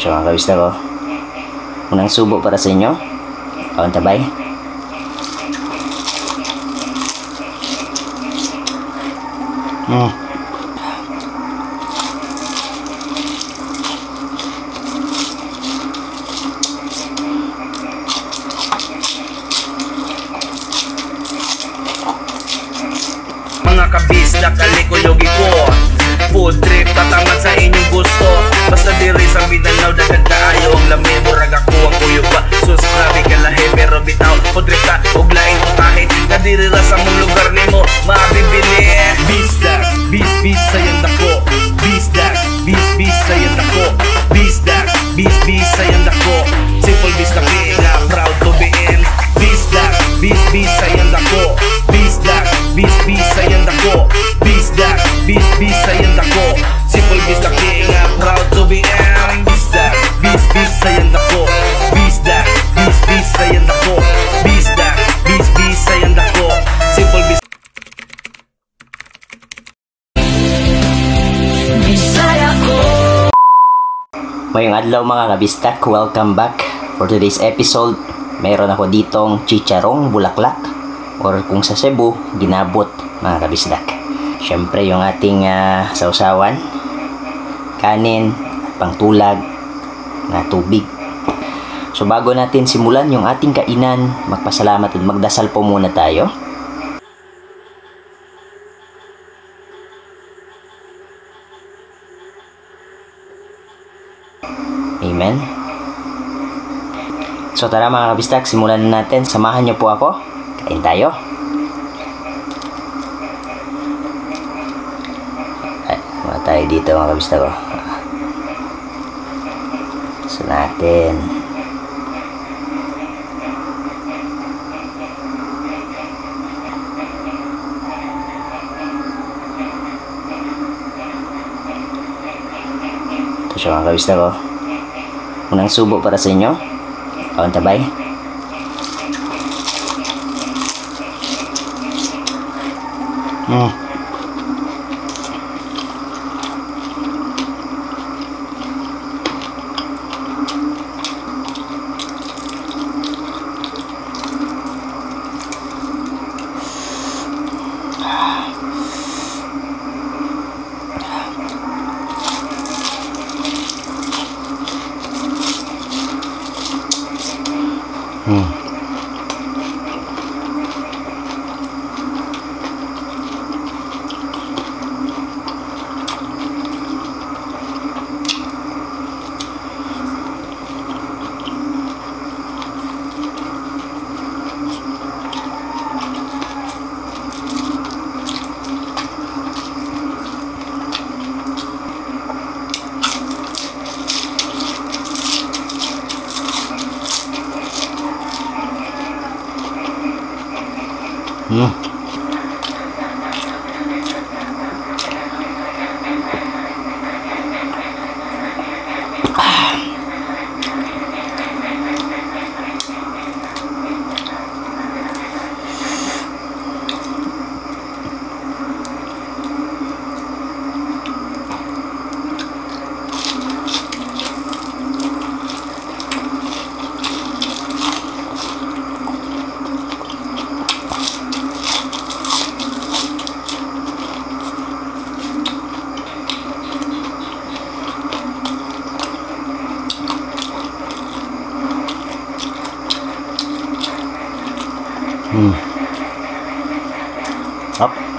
siya mga kabista ko. Unang subo para sa inyo. Kawan tabay. Mm. Mga kabisda, kalikulogi ko Food trip, tatamad sa inyong gusto. Basta diri sa Mindanao, dagan kaayo Ang lami, murag ako ang kuyo Mayong adlaw mga kabistak, welcome back. For today's episode, mayroon ako ditong chicharong bulaklak or kung sa Cebu, ginabot mga kabistak. Siyempre yung ating ah, sausawan, kanin, pangtulag, na tubig. So bago natin simulan yung ating kainan, magpasalamat at magdasal po muna tayo. Amen. So tara mga kabistak, simulan na natin. Samahan niyo po ako. Kain tayo. Ay, mga tayo dito mga kabistak ko. So natin. Ito siya mga kabistak ko. Unang subo para sa inyo. Kawan tabay. Mm. Oh. Mm. Mm. Up.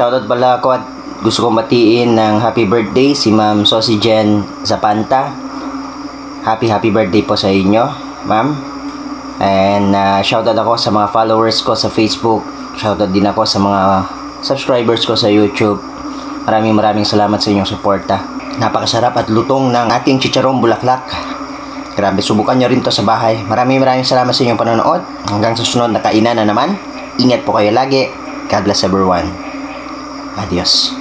Shoutout pala ako at gusto kong batiin ng happy birthday si Ma'am Sosi Jen Zapanta. Happy happy birthday po sa inyo, ma'am. And uh, shoutout ako sa mga followers ko sa Facebook. Shoutout din ako sa mga subscribers ko sa YouTube. Maraming maraming salamat sa inyong suporta. Napakasarap at lutong ng ating chicharong bulaklak. Grabe, subukan nyo rin to sa bahay. Maraming maraming salamat sa inyong panonood. Hanggang sa sunod na kainan na naman. Ingat po kayo lagi. God bless everyone. Adiós.